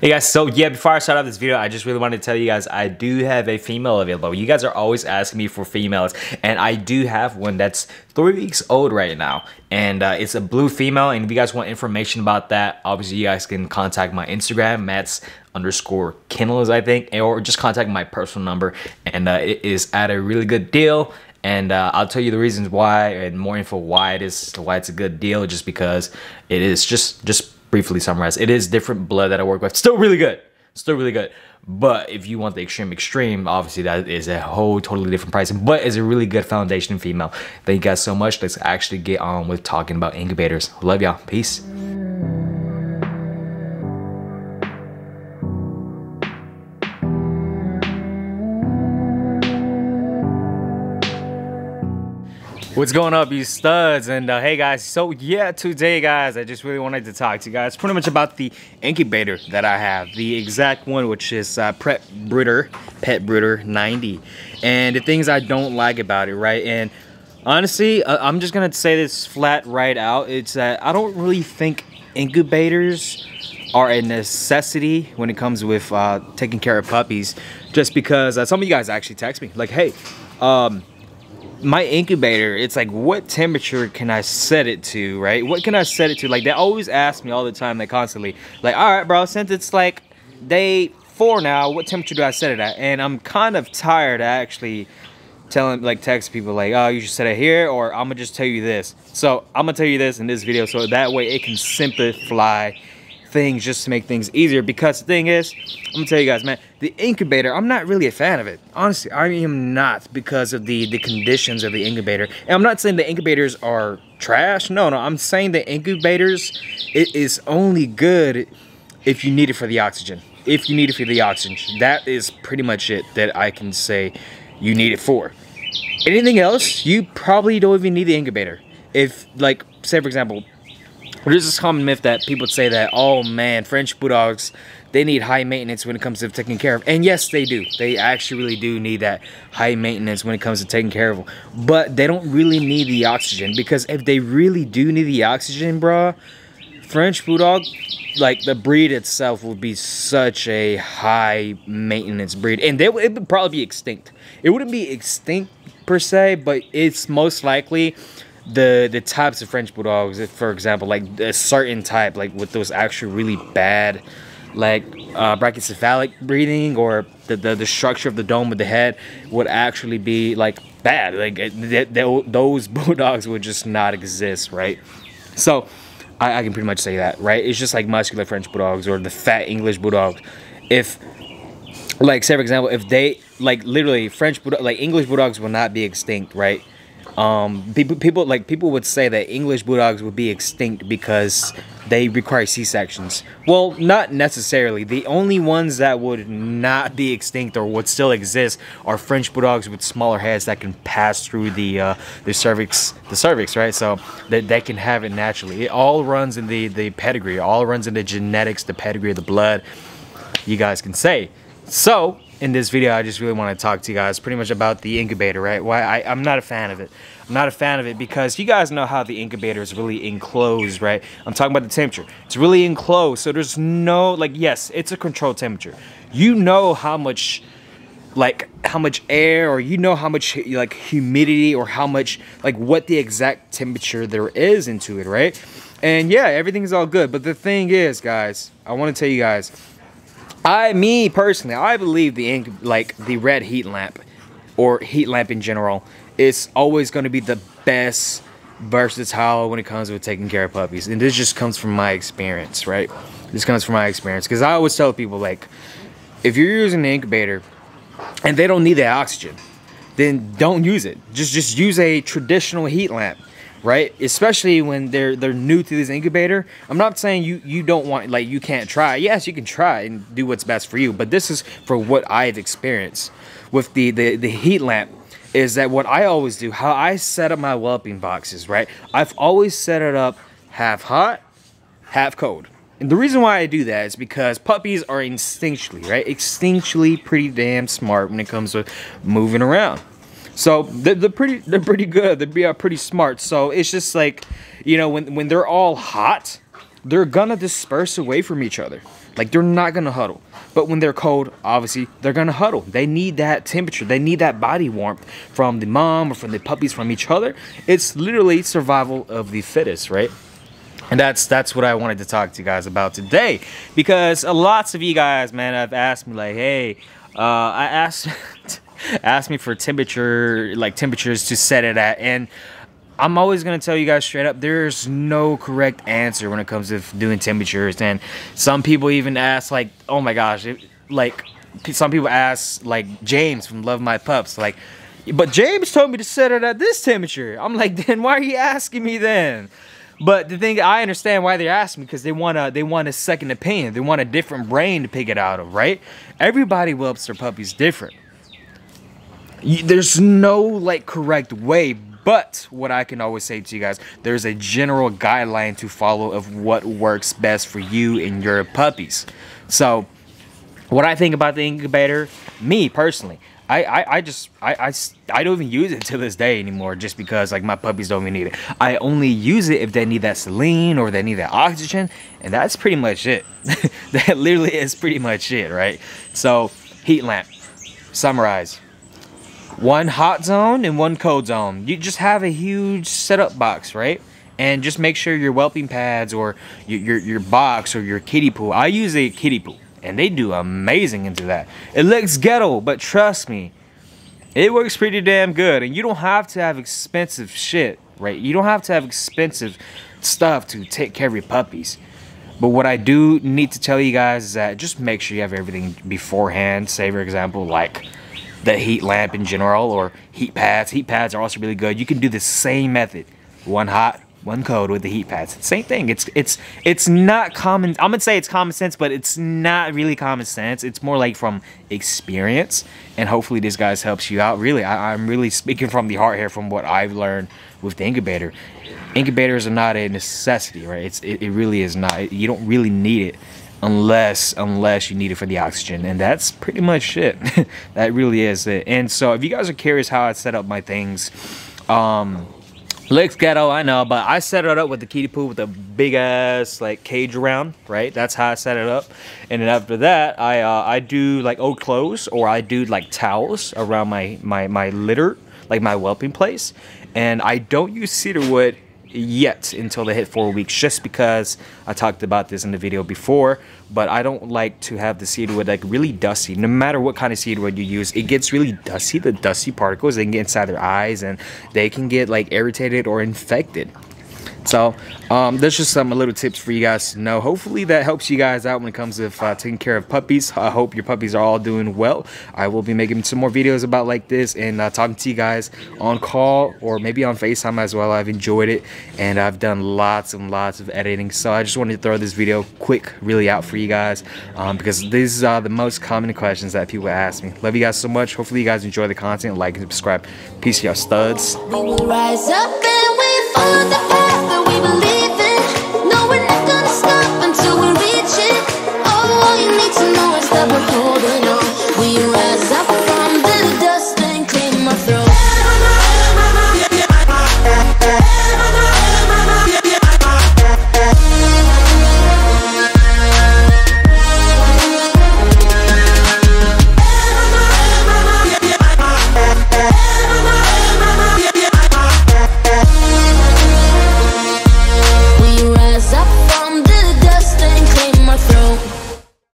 Hey guys, so yeah, before I start off this video, I just really wanted to tell you guys I do have a female available. You guys are always asking me for females, and I do have one that's three weeks old right now. And uh, it's a blue female, and if you guys want information about that, obviously you guys can contact my Instagram, Matt's underscore Kennels, I think, or just contact my personal number, and uh, it is at a really good deal and uh, I'll tell you the reasons why and more info why it is why it's a good deal just because it is just just briefly summarize. It is different blood that I work with. Still really good. Still really good. But if you want the extreme extreme, obviously that is a whole totally different pricing. But it's a really good foundation female. Thank you guys so much. Let's actually get on with talking about incubators. Love y'all. Peace. What's going up, you studs? And uh, hey, guys. So yeah, today, guys, I just really wanted to talk to you guys pretty much about the incubator that I have, the exact one, which is uh, Pet Brooder, Pet Brooder 90. And the things I don't like about it, right? And honestly, uh, I'm just gonna say this flat right out. It's that I don't really think incubators are a necessity when it comes with uh, taking care of puppies. Just because uh, some of you guys actually text me like, hey. Um, my incubator, it's like, what temperature can I set it to, right? What can I set it to? Like, they always ask me all the time, they constantly, like, all right, bro, since it's like day four now, what temperature do I set it at? And I'm kind of tired actually telling, like, text people, like, oh, you should set it here, or I'm gonna just tell you this. So, I'm gonna tell you this in this video, so that way it can simplify things just to make things easier because the thing is i'm gonna tell you guys man the incubator i'm not really a fan of it. Honestly i am not because of the the conditions of the incubator. And i'm not saying the incubators are trash. No no i'm saying the incubators it is only good if you need it for the oxygen. If you need it for the oxygen. That is pretty much it that i can say you need it for. Anything else you probably don't even need the incubator. If like say for example there's this common myth that people say that, oh man, French Bulldogs, they need high maintenance when it comes to taking care of. And yes, they do. They actually really do need that high maintenance when it comes to taking care of them. But they don't really need the oxygen because if they really do need the oxygen, bro, French Bulldog, like the breed itself would be such a high maintenance breed. And they, it would probably be extinct. It wouldn't be extinct per se, but it's most likely the the types of French bulldogs, for example, like a certain type, like with those actually really bad, like uh, brachycephalic breathing or the, the, the structure of the dome of the head would actually be like bad. Like they, they, those bulldogs would just not exist, right? So I, I can pretty much say that, right? It's just like muscular French bulldogs or the fat English bulldogs. If like say for example, if they like literally French bulldog, like English bulldogs will not be extinct, right? Um, people, people like people would say that English bulldogs would be extinct because they require C sections. Well, not necessarily. The only ones that would not be extinct or would still exist are French bulldogs with smaller heads that can pass through the uh, the cervix, the cervix, right? So that they can have it naturally. It all runs in the the pedigree. It all runs in the genetics, the pedigree the blood. You guys can say. So in this video, I just really want to talk to you guys pretty much about the incubator, right? Why I, I'm not a fan of it. I'm not a fan of it because you guys know how the incubator is really enclosed, right? I'm talking about the temperature. It's really enclosed, so there's no, like, yes, it's a controlled temperature. You know how much, like, how much air or you know how much, like, humidity or how much, like, what the exact temperature there is into it, right? And yeah, everything's all good. But the thing is, guys, I want to tell you guys, I, me personally, I believe the ink, like the red heat lamp, or heat lamp in general, is always going to be the best versatile when it comes with taking care of puppies. And this just comes from my experience, right? This comes from my experience because I always tell people like, if you're using an incubator and they don't need the oxygen, then don't use it. Just just use a traditional heat lamp right? Especially when they're they're new to this incubator. I'm not saying you you don't want like you can't try. Yes, you can try and do what's best for you, but this is for what I've experienced with the the, the heat lamp is that what I always do, how I set up my whelping boxes, right? I've always set it up half hot, half cold. And the reason why I do that is because puppies are instinctually, right? Instinctually pretty damn smart when it comes to moving around. So they're, they're pretty they're pretty good. They're pretty smart. So it's just like, you know, when when they're all hot, they're gonna disperse away from each other. Like they're not gonna huddle. But when they're cold, obviously they're gonna huddle. They need that temperature. They need that body warmth from the mom or from the puppies from each other. It's literally survival of the fittest, right? And that's that's what I wanted to talk to you guys about today, because lots of you guys, man, have asked me like, hey, uh, I asked asked me for temperature, like temperatures to set it at, and I'm always gonna tell you guys straight up, there's no correct answer when it comes to doing temperatures. And some people even ask like, oh my gosh, it, like some people ask like James from Love My Pups, like, but James told me to set it at this temperature. I'm like, then why are you asking me then? But the thing I understand why they're asking because they want to they want a second opinion. They want a different brain to pick it out of, right? Everybody whelps their puppies different. There's no like correct way, but what I can always say to you guys, there's a general guideline to follow of what works best for you and your puppies. So, what I think about the incubator, me personally, I, I, I just I, I, I don't even use it to this day anymore just because like my puppies don't even need it. I only use it if they need that saline or they need that oxygen and that's pretty much it. that literally is pretty much it, right? So heat lamp, summarize. One hot zone and one cold zone. You just have a huge setup box, right? And just make sure your whelping pads or your, your, your box or your kiddie pool. I use a kiddie pool and they do amazing into that. It looks ghetto, but trust me, it works pretty damn good. And you don't have to have expensive shit, right? You don't have to have expensive stuff to take care of your puppies. But what I do need to tell you guys is that just make sure you have everything beforehand. Say, for example, like the heat lamp in general or heat pads. Heat pads are also really good. You can do the same method. One hot, one cold with the heat pads. Same thing. It's it's it's not common. I'm gonna say it's common sense, but it's not really common sense. It's more like from experience, and hopefully this guys helps you out. Really, I, am really speaking from the heart here, from what I've learned with the incubator. Incubators are not a necessity, right? It's it, it really is not. You don't really need it unless unless you need it for the oxygen and that's pretty much it that really is it and so if you guys are curious how i set up my things um Looks ghetto, I know, but I set it up with the kiddie pool with a big ass like cage around, right? That's how I set it up. And then after that, I uh, I do like old clothes or I do like towels around my my my litter, like my whelping place. And I don't use cedar wood yet until they hit four weeks just because I talked about this in the video before but I don't like to have the cedarwood like really dusty. No matter what kind of cedarwood you use it gets really dusty. The dusty particles they can get inside their eyes and they can get like irritated or infected so um, there's just some little tips for you guys to know. Hopefully that helps you guys out when it comes to uh, taking care of puppies. I hope your puppies are all doing well. I will be making some more videos about like this and uh, talking to you guys on call or maybe on FaceTime as well. I've enjoyed it and I've done lots and lots of editing. So I just wanted to throw this video quick really out for you guys um, because these are the most common questions that people ask me. Love you guys so much. Hopefully you guys enjoy the content. Like and subscribe. Peace y'all studs.